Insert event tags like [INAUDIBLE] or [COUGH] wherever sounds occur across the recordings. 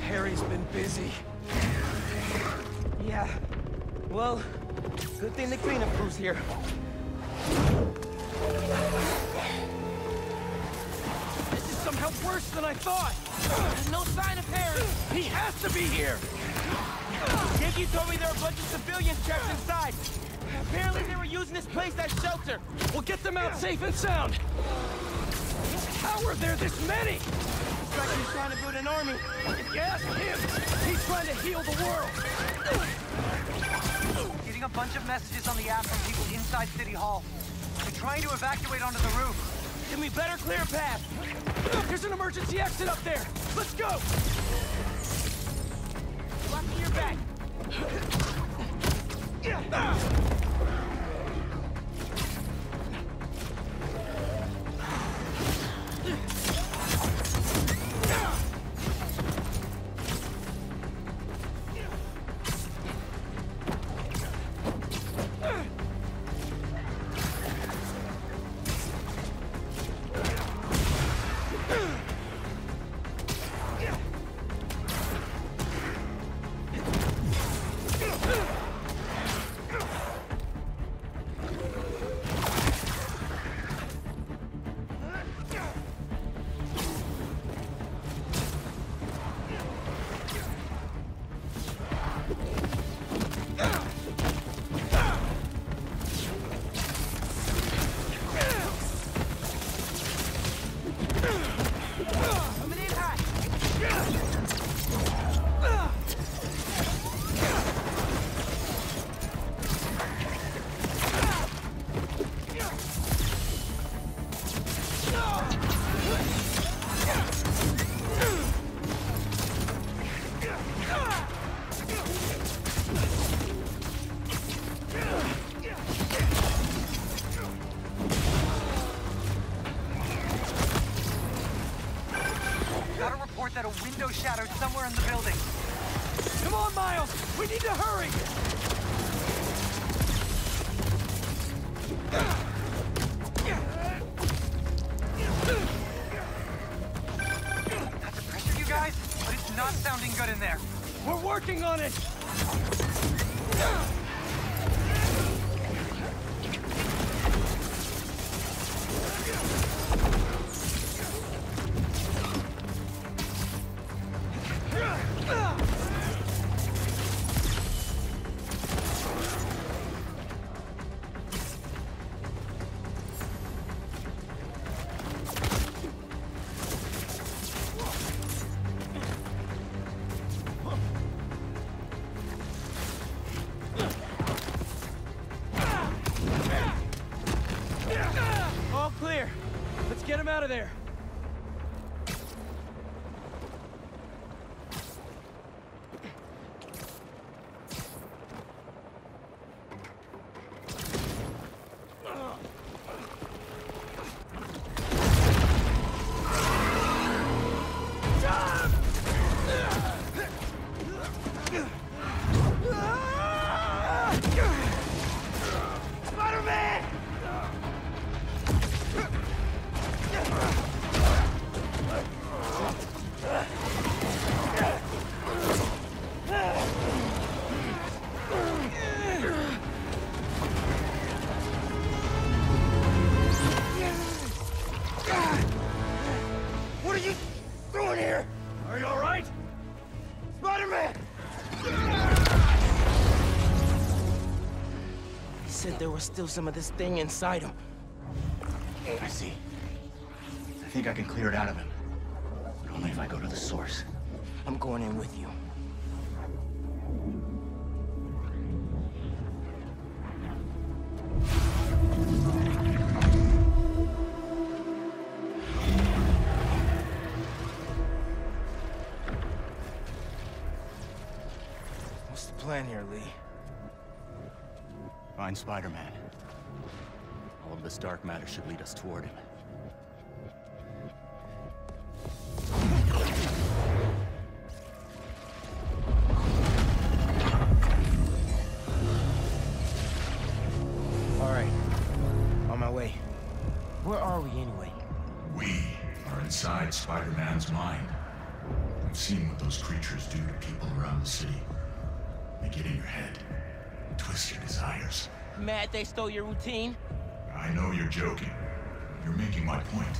Harry's been busy. Yeah. Well, good thing the cleanup crew's here. This is somehow worse than I thought. No sign of Harry. He has to be here. Yankee told me there are a bunch of civilians trapped inside. Apparently they were using this place as shelter. We'll get them out safe and sound. How are there this many? He's trying to build an army. If you ask him, he's trying to heal the world. Getting a bunch of messages on the app from people inside City Hall. They're trying to evacuate onto the roof. Then we better clear a path. There's an emergency exit up there. Let's go. Lock your back. Shattered somewhere in the building. Come on, Miles. We need to hurry. Was still some of this thing inside him. I see. I think I can clear it out of him. But only if I go to the source. I'm going in with you. Spider-Man. All of this dark matter should lead us toward him. All right. On my way. Where are we anyway? We are inside Spider-Man's mind. I've seen what those creatures do to people around the city. They get in your head, twist your desires. Mad they stole your routine? I know you're joking. You're making my point.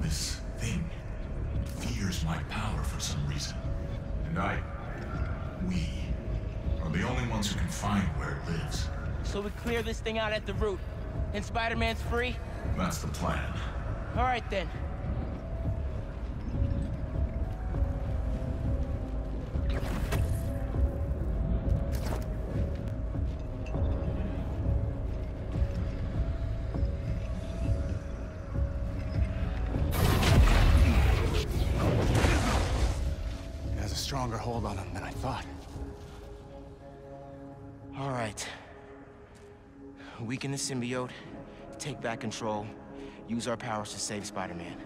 This thing fears my power for some reason. And I... we... are the only ones who can find where it lives. So we clear this thing out at the root. And Spider-Man's free? That's the plan. All right then. Stronger hold on him than I thought. All right. Weaken the symbiote, take back control, use our powers to save Spider-Man.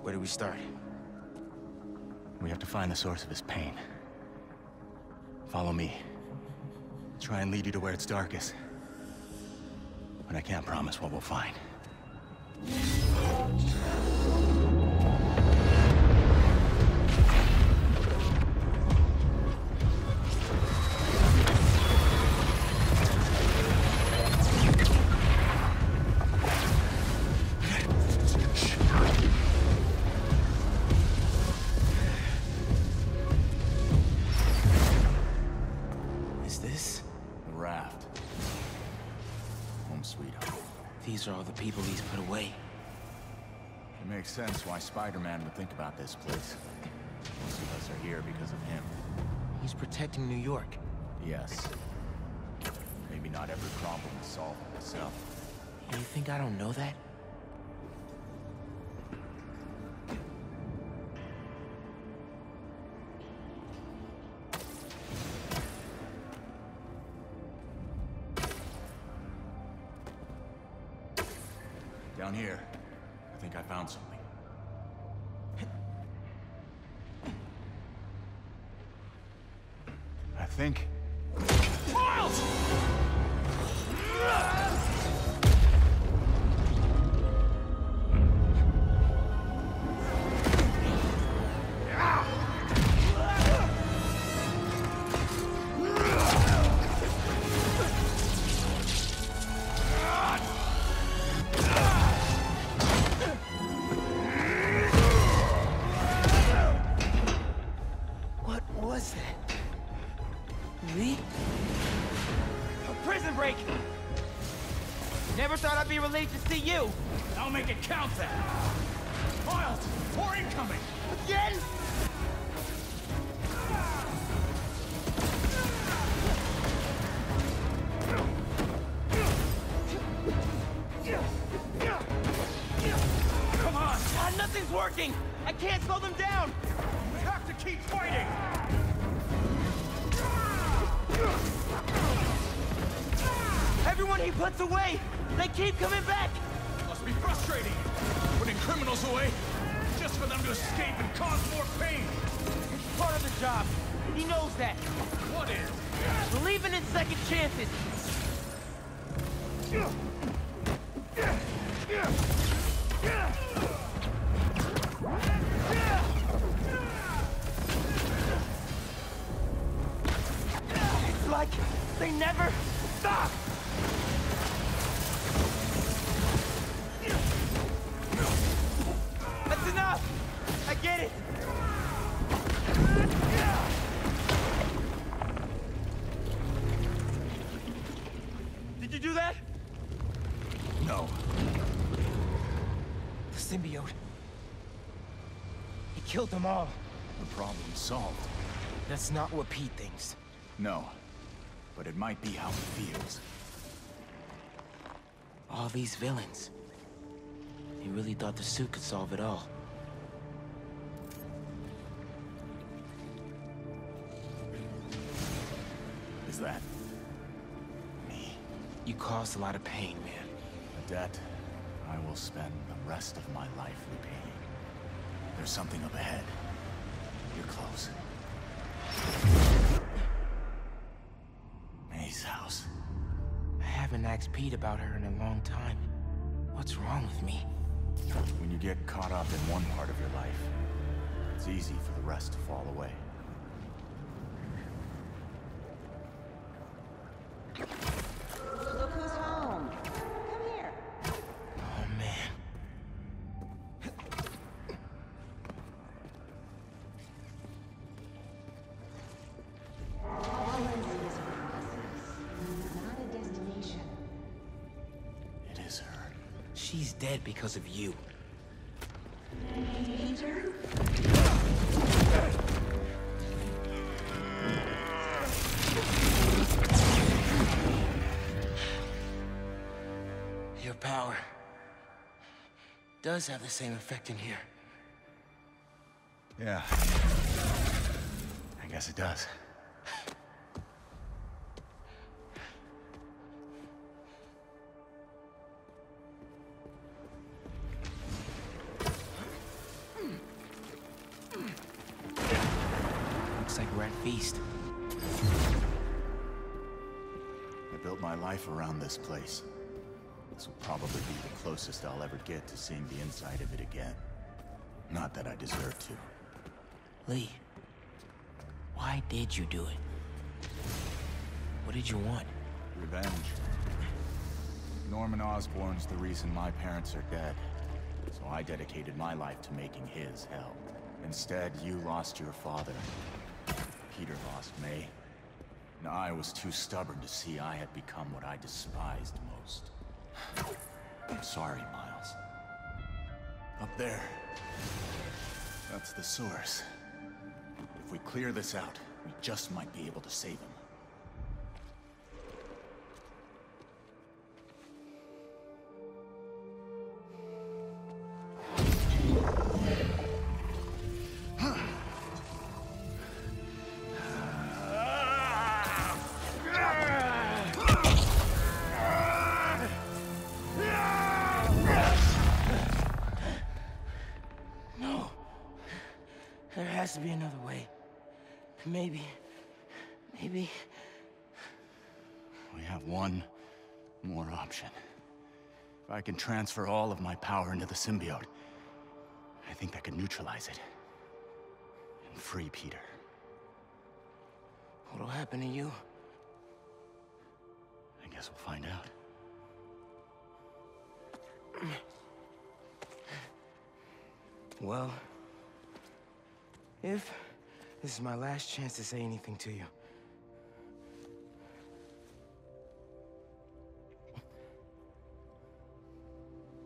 Where do we start? We have to find the source of his pain. Follow me. Try and lead you to where it's darkest. But I can't promise what we'll find. Why Spider-Man would think about this place. Most of us are here because of him. He's protecting New York. Yes. Maybe not every problem is solved by itself. You think I don't know that? Down here, I think I found something. I think... Me? A prison break! Never thought I'd be relieved to see you! I'll make it count then. Miles, more incoming. Again? Come on, Ah, nothing's working! I can't slow them down! we have to keep fighting. Everyone he puts away, they keep coming back! Must be frustrating. Putting criminals away just for them to escape and cause more pain. It's part of the job. He knows that. What is? Believing in second chances. It's like they never stop! That's enough! I get it! Did you do that? No. The symbiote. He killed them all. The problem's solved. That's not what Pete thinks. No. But it might be how it feels. All these villains. He really thought the suit could solve it all. Is that... me? You caused a lot of pain, man. A debt I will spend the rest of my life repaying. There's something up ahead. You're close. Asked Pete about her in a long time. What's wrong with me? When you get get caught up in one part of your life, it's easy for the rest to fall away. Because of you. Peter? Your power does have the same effect in here. Yeah. I guess it does. My life around this place. This will probably be the closest I'll ever get to seeing the inside of it again. Not that I deserve to. Li, why did you do it? What did you want? Revenge. Norman Osborn's the reason my parents are dead. So I dedicated my life to making his hell. Instead, you lost your father. Peter lost May. And I was too stubborn to see I had become what I despised most. I'm sorry, Miles. Up there. That's the source. If we clear this out, we just might be able to save him. To be another way. Maybe. Maybe. We have one more option. If I can transfer all of my power into the symbiote, I think that could neutralize it. And free Peter. What'll happen to you? I guess we'll find out. Well, if this is my last chance to say anything to you.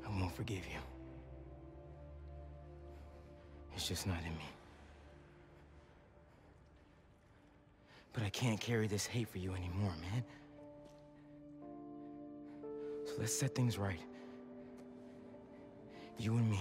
I won't forgive you. It's just not in me. But I can't carry this hate for you anymore, man. So let's set things right. You and me.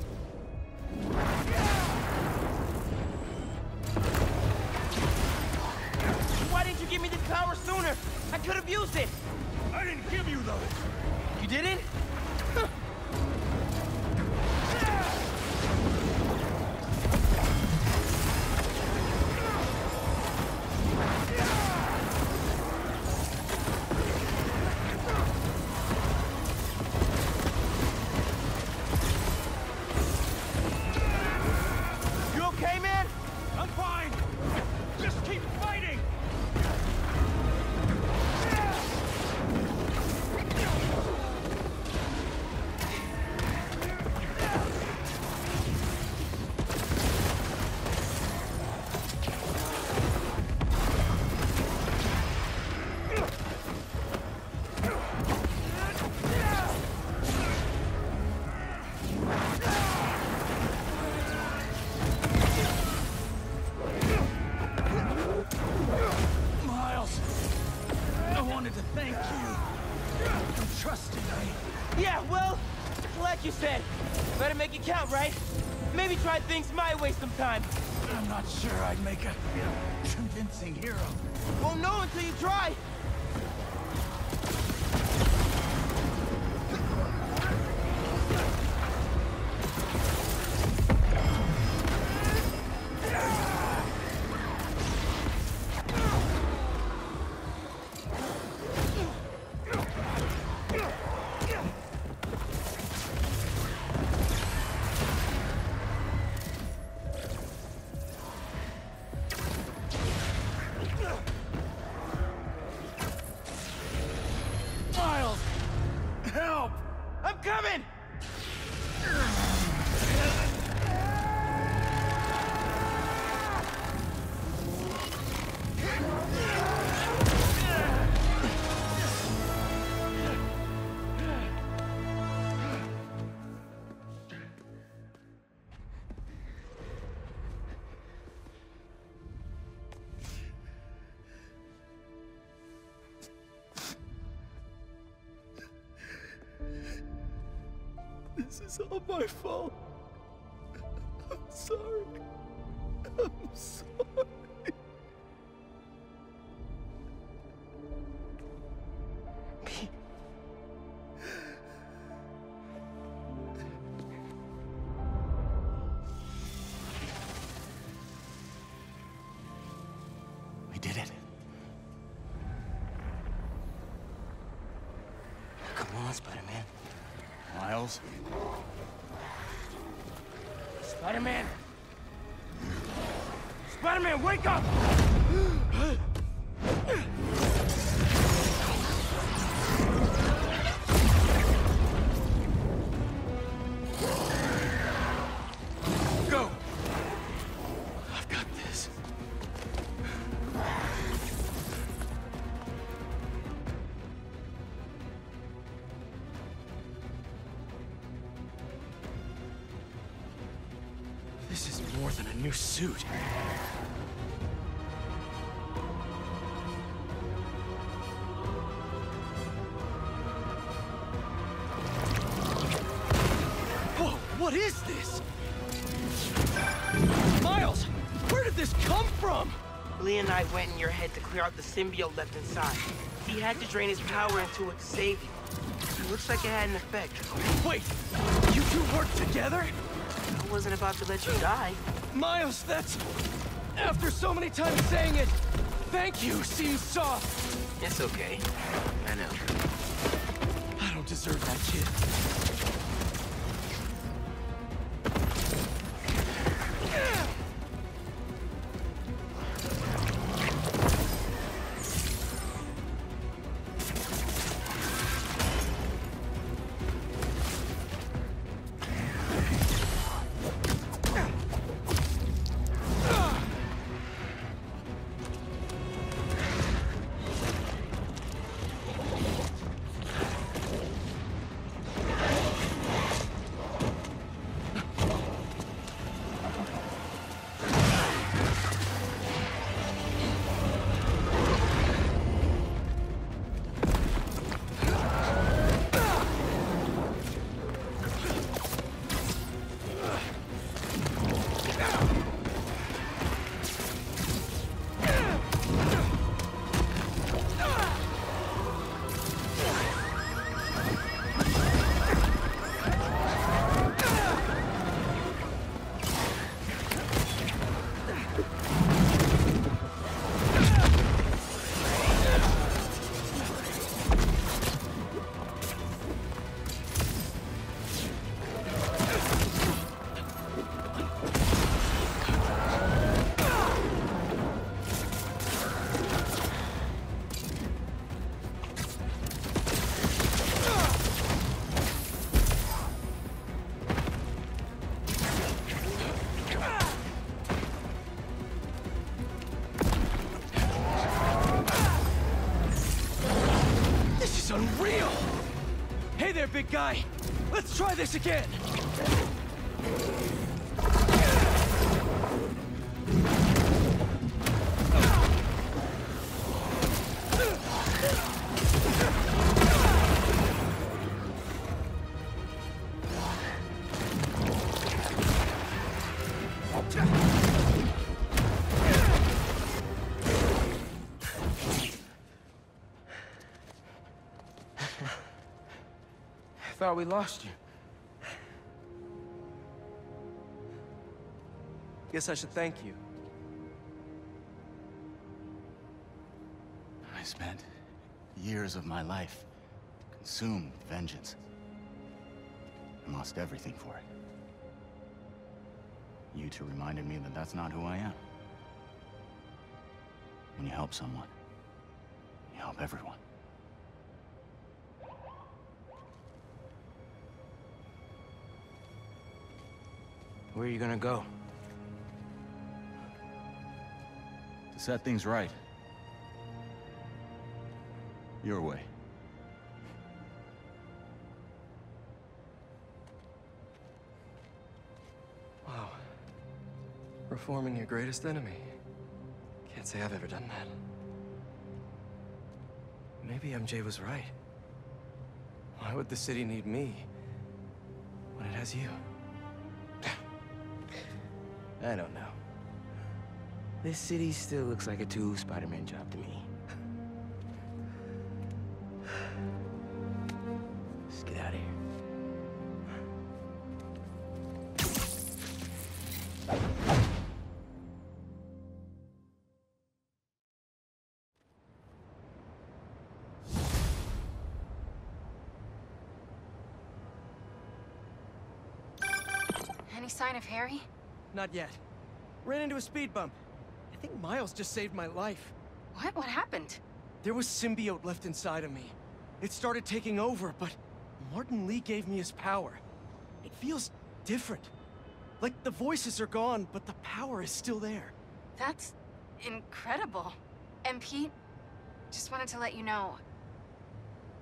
Yeah, well, like you said, better make it count, right? Maybe try things my way sometime. I'm not sure I'd make a convincing hero. Won't know until you try. Coming! My fault. I'm sorry. I'm sorry. We did it. Come on, Spider-Man. Miles? Spider-Man! Spider-Man, wake up! This is more than a new suit. Whoa, what is this? Miles, where did this come from? Leonite went in your head to clear out the symbiote left inside. He had to drain his power into it to save you. It looks like it had an effect. Wait, you two work together? I wasn't about to let you die. Miles, that's... After so many times saying it, thank you seems soft. It's okay. I know. I don't deserve that kid. Guy! Let's try this again! Thought we lost you. Guess I should thank you. I spent years of my life consumed with vengeance. And lost everything for it. You two reminded me that that's not who I am. When you help someone, you help everyone. Where are you gonna go? To set things right. Your way. Wow. Reforming your greatest enemy. Can't say I've ever done that. Maybe MJ was right. Why would the city need me when it has you? I don't know. This city still looks like a two Spider-Man job to me. Let's get out of here. Any sign of Harry? Not yet. Ran into a speed bump. I think Miles just saved my life. What? What happened? There was symbiote left inside of me. It started taking over, but Martin Li gave me his power. It feels different. Like the voices are gone, but the power is still there. That's incredible. And Pete, just wanted to let you know.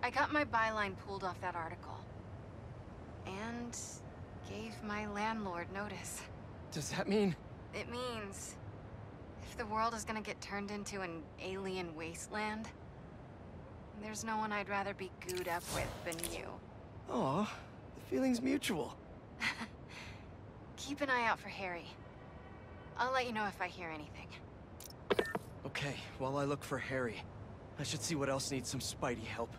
I got my byline pulled off that article. And gave my landlord notice. Does that mean... It means if the world is gonna get turned into an alien wasteland, there's no one I'd rather be gooed up with than you. Aw, the feeling's mutual. [LAUGHS] Keep an eye out for Harry. I'll let you know if I hear anything. Okay, while I look for Harry, I should see what else needs some Spidey help.